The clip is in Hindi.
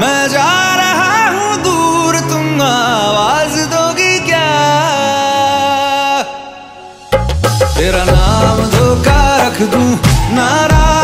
मैं जा रहा हूँ दूर, तुम आवाज़ दोगी क्या? तेरा नाम धोखा रख दू, नाराज़